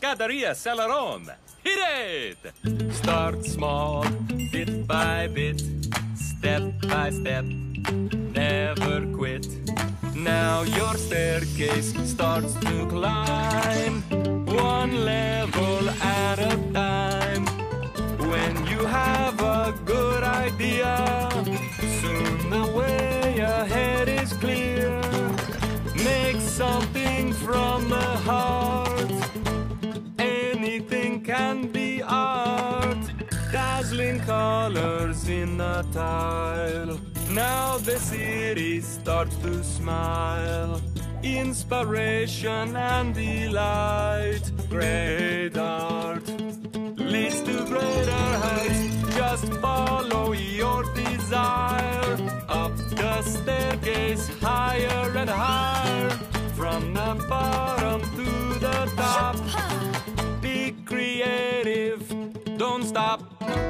Escadaria Selaron. Hit it! Start small, bit by bit, step by step, never quit. Now your staircase starts to climb, one level at a time. When you have a good idea, soon the way ahead is clear. Make something from art. Dazzling colors in the tile. Now the city starts to smile. Inspiration and delight. Great art leads to greater heights. Just follow your desire. Up the staircase, higher and higher. don't stop.